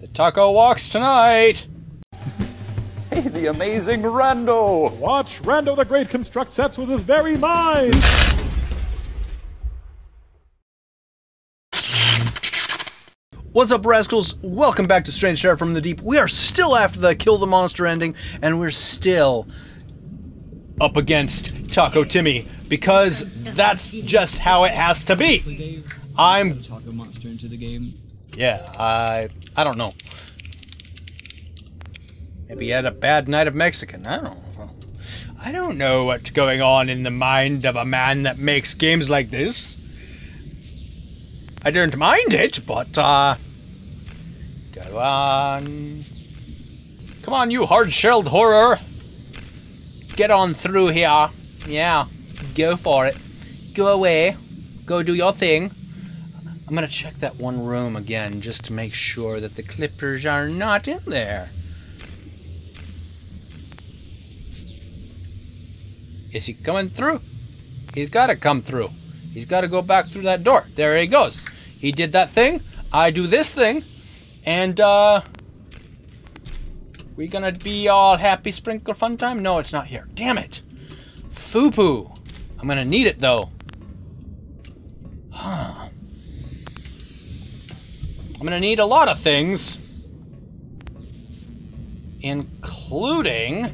The taco walks tonight. Hey, the amazing Rando! Watch Rando the Great construct sets with his very mind! What's up, rascals? Welcome back to Strange Terror from the Deep. We are still after the Kill the Monster ending, and we're still up against Taco Timmy, because that's just how it has to be. I'm... Taco Monster into the game. Yeah, I... I don't know. Maybe he had a bad night of Mexican. I don't know. I don't know what's going on in the mind of a man that makes games like this. I don't mind it, but, uh... Go on. Come on, you hard-shelled horror. Get on through here. Yeah, go for it. Go away. Go do your thing. I'm gonna check that one room again just to make sure that the clippers are not in there. Is he coming through? He's gotta come through. He's gotta go back through that door. There he goes. He did that thing. I do this thing. And, uh... We gonna be all happy sprinkle fun time? No, it's not here. Damn it. Foo-poo. I'm gonna need it, though. Huh. I'm gonna need a lot of things. Including...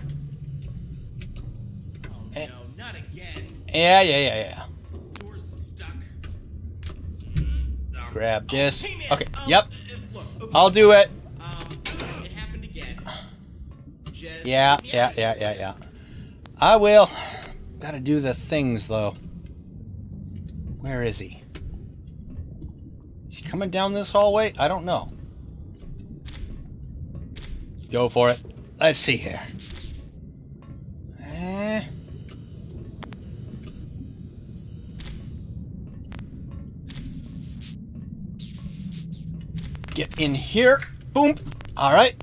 Oh no, not again. Yeah, yeah, yeah, yeah. Stuck. Grab this. Hey. Okay, um, yep. uh, uh, look, okay, I'll do it. Um, it happened again. Just Yeah, yeah, yeah, yeah, yeah. I will. Gotta do the things, though. Where is he? Coming down this hallway? I don't know. Go for it. Let's see here. Eh. Get in here. Boom. All right.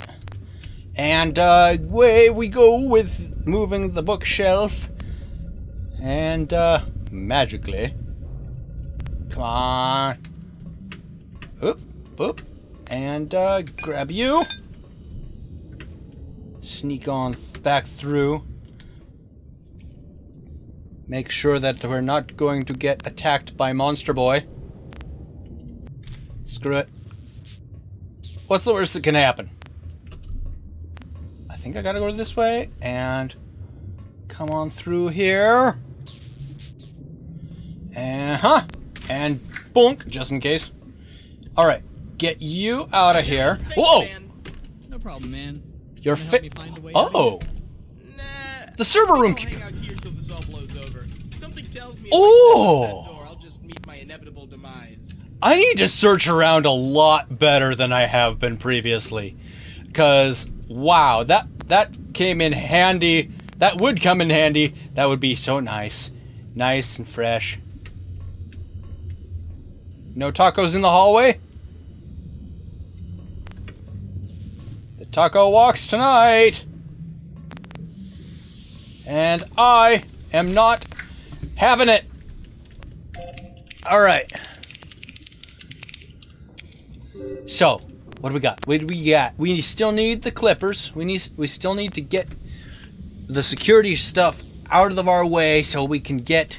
And uh, away we go with moving the bookshelf. And uh, magically, come on, oop, oop, and uh, grab you. Sneak on back through. Make sure that we're not going to get attacked by Monster Boy. Screw it. What's the worst that can happen? I think I gotta go this way and come on through here. And huh, and bonk, just in case. All right, get you out of here. Thanks, Whoa, man. No problem, man. you're Wanna help me fit. find a way out of Oh, Nah. the server room. I'll hang out here till this all blows over. Something tells me. Oh. close that door, I'll just meet my inevitable demise. I need to search around a lot better than I have been previously. Cause wow, that that came in handy. That would come in handy. That would be so nice. Nice and fresh. No tacos in the hallway? The taco walks tonight. And I am not having it. All right. So, what do we got? What do we got? We still need the clippers. We need we still need to get the security stuff out of our way so we can get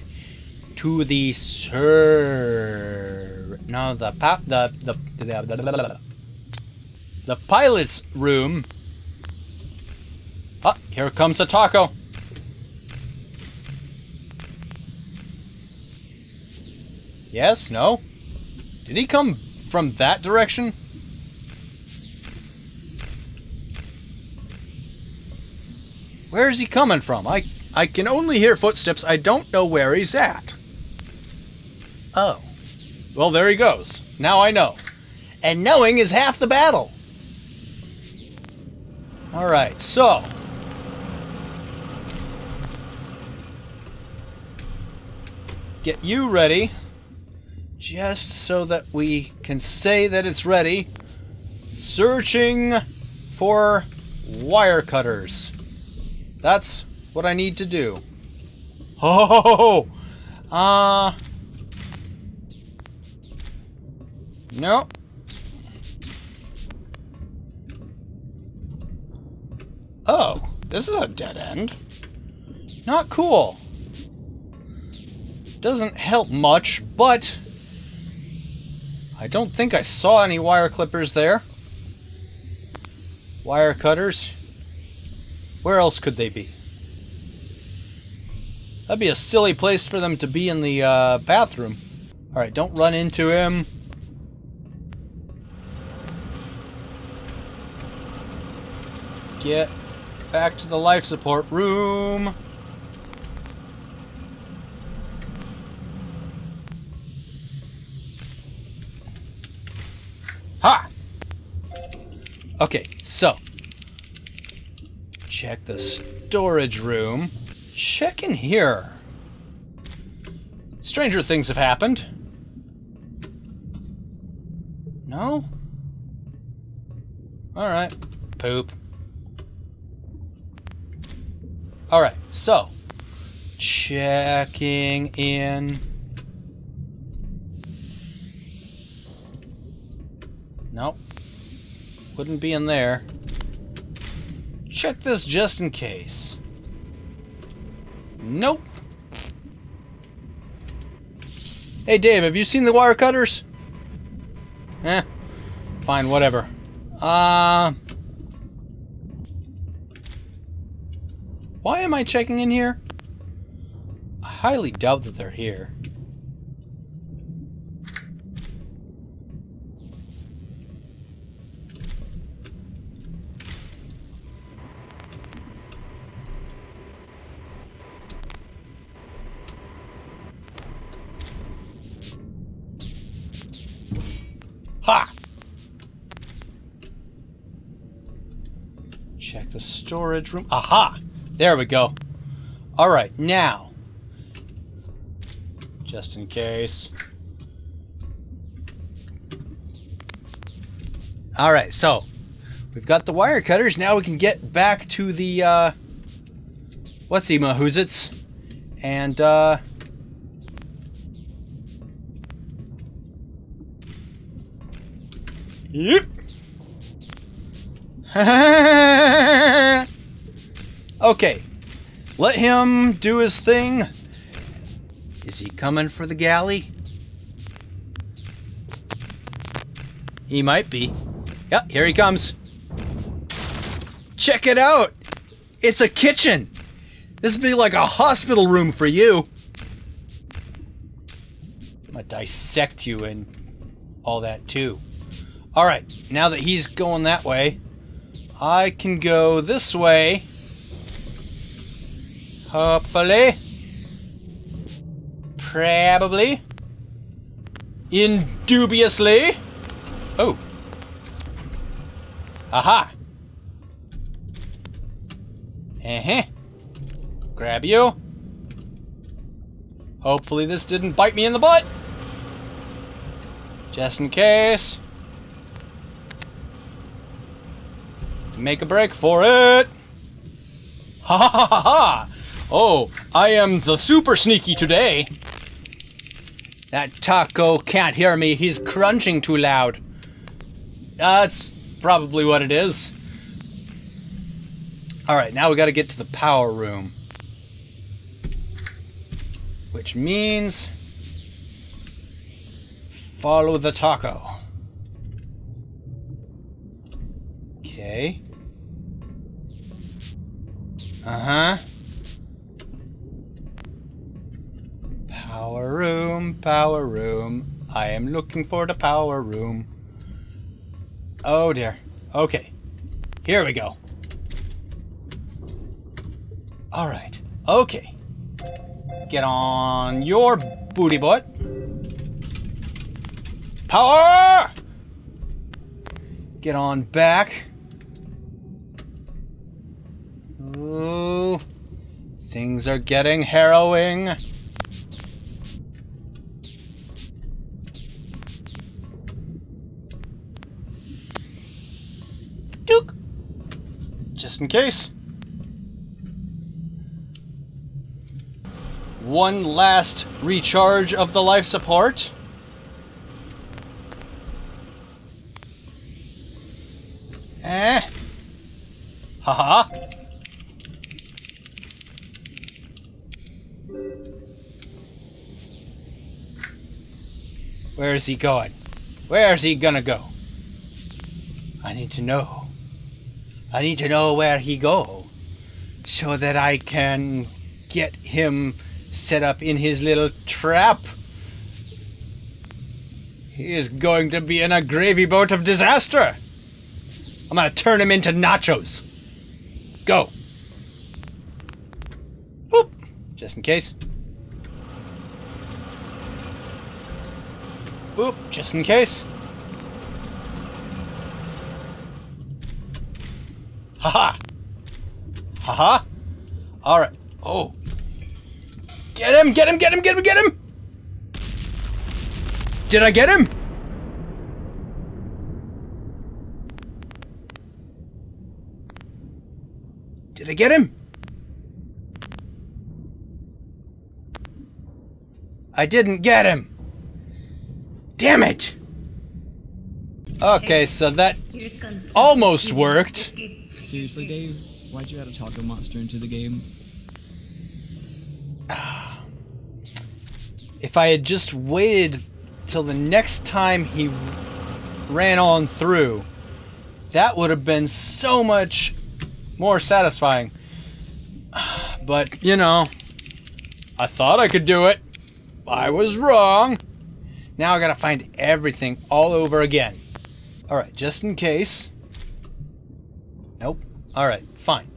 to the sir no the pa- the the the, the, the, the pilot's room. Ah, here comes a taco. Yes, no. Did he come from that direction? Where is he coming from? I I can only hear footsteps. I don't know where he's at. Oh. Well, there he goes. Now I know. And knowing is half the battle. All right. So, get you ready just so that we can say that it's ready. Searching for wire cutters. That's what I need to do. Oh, uh, no. Oh, this is a dead end. Not cool. Doesn't help much, but I don't think I saw any wire clippers there. Wire cutters. Where else could they be? That'd be a silly place for them to be in the uh, bathroom. Alright, don't run into him. Get back to the life support room. Ha! Okay, so. Check the storage room. Check in here. Stranger things have happened. No? Alright. Poop. Alright, so. Checking in. Nope. Wouldn't be in there. Check this just in case. Nope. Hey Dave, have you seen the wire cutters? Eh. Fine, whatever. Uh Why am I checking in here? I highly doubt that they're here. Ha! Check the storage room. Aha! There we go. Alright, now. Just in case. Alright, so. We've got the wire cutters. Now we can get back to the, uh... What's he, Mahoozits? And, uh... Yep. okay. Let him do his thing. Is he coming for the galley? He might be. Yep, here he comes. Check it out! It's a kitchen! This would be like a hospital room for you. I'm gonna dissect you and all that too. Alright, now that he's going that way, I can go this way. Hopefully. Probably. Indubiously. Oh. Aha. Uh-huh. Grab you. Hopefully this didn't bite me in the butt. Just in case. Make a break for it! Ha ha ha ha! Oh, I am the super sneaky today! That taco can't hear me, he's crunching too loud. That's probably what it is. Alright, now we gotta get to the power room. Which means... Follow the taco. Okay. Uh-huh. Power room, power room. I am looking for the power room. Oh dear. Okay. Here we go. Alright. Okay. Get on your booty butt. Power! Get on back. Ooh. Things are getting harrowing. just in case. One last recharge of the life support. Eh. Haha. -ha. Where is he going? Where is he gonna go? I need to know. I need to know where he go, so that I can get him set up in his little trap. He is going to be in a gravy boat of disaster. I'm gonna turn him into nachos. Go. Whoop. Just in case. Boop, just in case. Haha. Haha. Alright. Oh. Get him, get him, get him, get him, get him! Did I get him? Did I get him? I didn't get him. Damn it! Okay, so that almost worked. Seriously, Dave? Why'd you add a taco monster into the game? If I had just waited till the next time he ran on through, that would have been so much more satisfying. But, you know, I thought I could do it. I was wrong. Now I gotta find everything all over again. Alright, just in case. Nope. Alright, fine.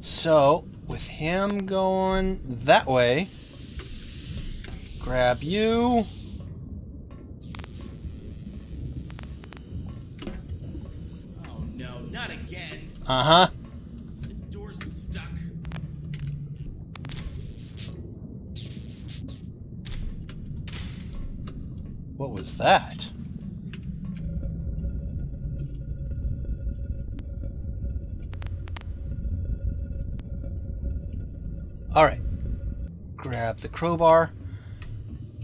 So, with him going that way, grab you. Oh no, not again. Uh huh. The door's stuck. What was that? Grab the crowbar.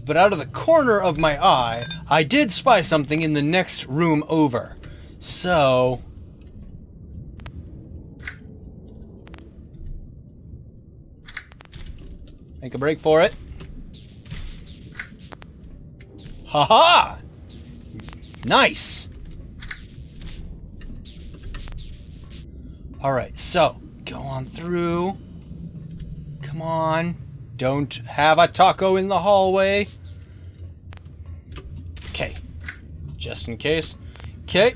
But out of the corner of my eye, I did spy something in the next room over. So. Make a break for it. Haha! Nice! Alright, so, go on through. Come on. Don't have a taco in the hallway. Okay. Just in case. Okay.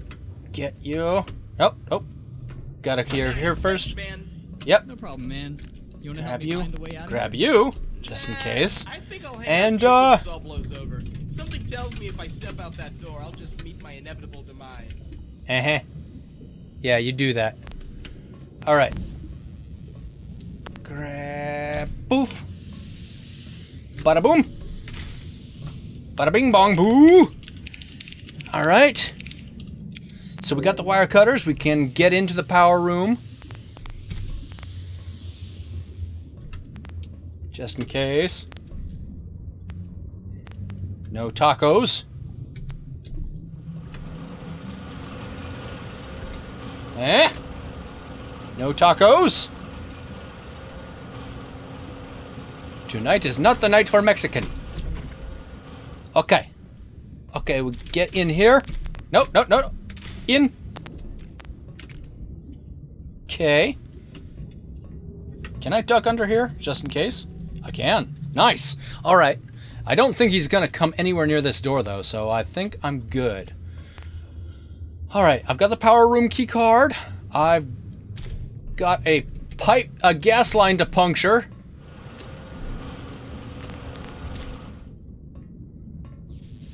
Get you. Nope, nope. Gotta hear here first. Yep. No problem, man. You wanna help Grab me you. find a way out Grab you. Just in case. I think I'll And, uh, this all blows over. Something tells me if I step out that door, I'll just meet my inevitable demise. Uh huh. Yeah, you do that. Alright. Grab. Boof. Bada boom. Bada bing bong boo. Alright. So we got the wire cutters. We can get into the power room. Just in case. No tacos. Eh? No tacos? Tonight is not the night for Mexican. Okay. Okay, we get in here. No, no, no. In. Okay. Can I duck under here, just in case? I can. Nice. All right. I don't think he's going to come anywhere near this door, though, so I think I'm good. All right, I've got the power room key card. I've got a pipe, a gas line to puncture.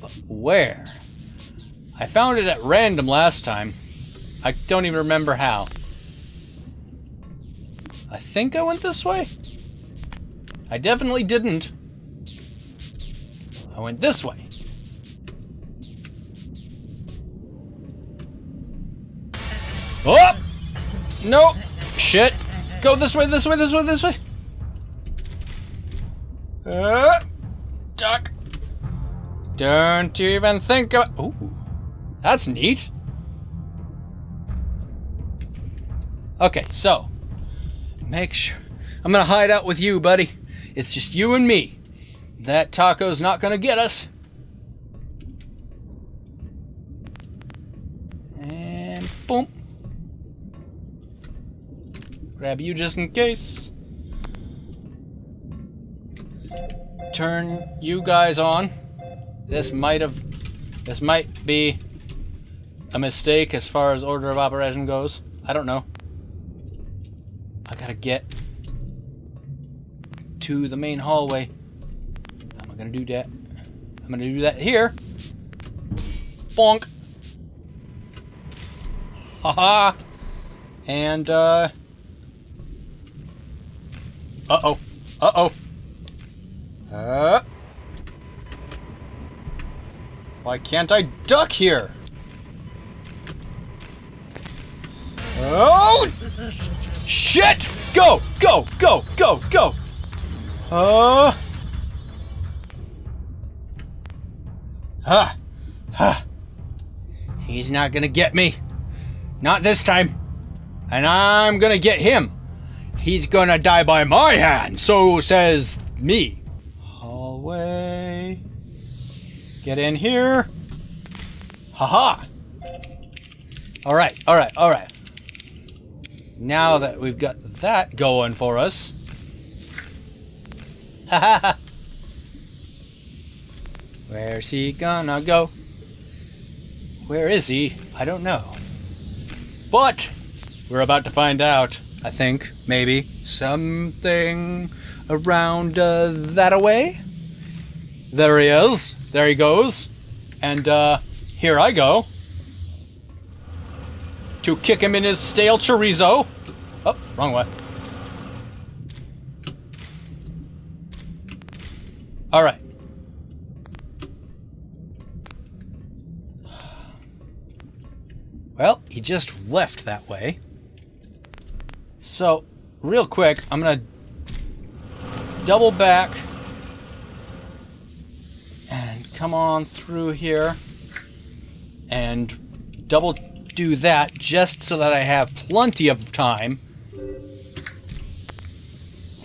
But where? I found it at random last time. I don't even remember how. I think I went this way. I definitely didn't. I went this way. Oh! No! Shit! Go this way, this way, this way, this way! Uh, duck! Don't you even think of... Ooh, that's neat. Okay, so. Make sure... I'm going to hide out with you, buddy. It's just you and me. That taco's not going to get us. And boom. Grab you just in case. Turn you guys on. This might have. This might be a mistake as far as order of operation goes. I don't know. I gotta get to the main hallway. How am I gonna do that? I'm gonna do that here. Bonk. Haha. And, uh... Uh-oh. Uh-oh. Uh... Why can't I duck here? Oh! Shit! Go! Go! Go! Go! Go! Uh... Huh. Huh. He's not gonna get me. Not this time. And I'm gonna get him. He's gonna die by my hand, so says me. Get in here. Haha. Alright, alright, alright. Now that we've got that going for us. Haha. Where's he gonna go? Where is he? I don't know. But we're about to find out. I think, maybe, something around uh, that away. There he is. There he goes. And uh, here I go. To kick him in his stale chorizo. Oh, wrong way. All right. Well, he just left that way. So, real quick, I'm gonna double back come on through here and double do that just so that I have plenty of time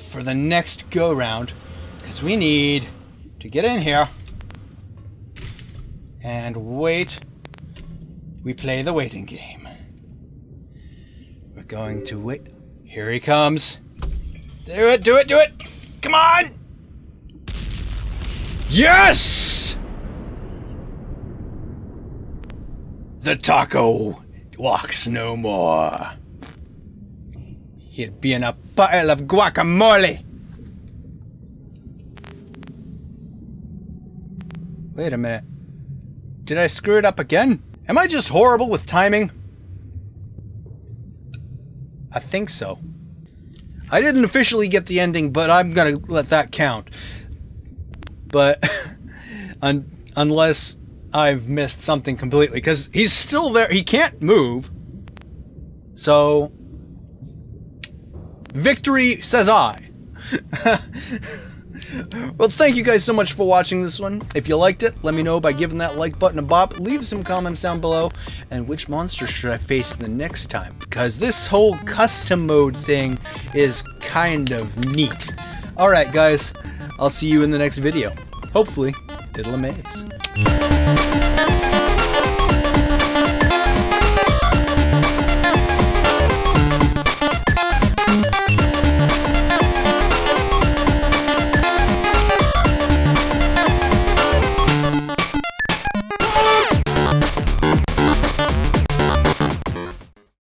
for the next go round because we need to get in here and wait we play the waiting game. We're going to wait. Here he comes. Do it, do it, do it! Come on! Yes! The taco walks no more. He'd be in a pile of guacamole. Wait a minute. Did I screw it up again? Am I just horrible with timing? I think so. I didn't officially get the ending, but I'm gonna let that count. But un unless I've missed something completely, because he's still there. He can't move. So victory says I. well, thank you guys so much for watching this one. If you liked it, let me know by giving that like button a bop. Leave some comments down below. And which monster should I face the next time? Because this whole custom mode thing is kind of neat. Alright, guys. I'll see you in the next video. Hopefully, it'll amaze.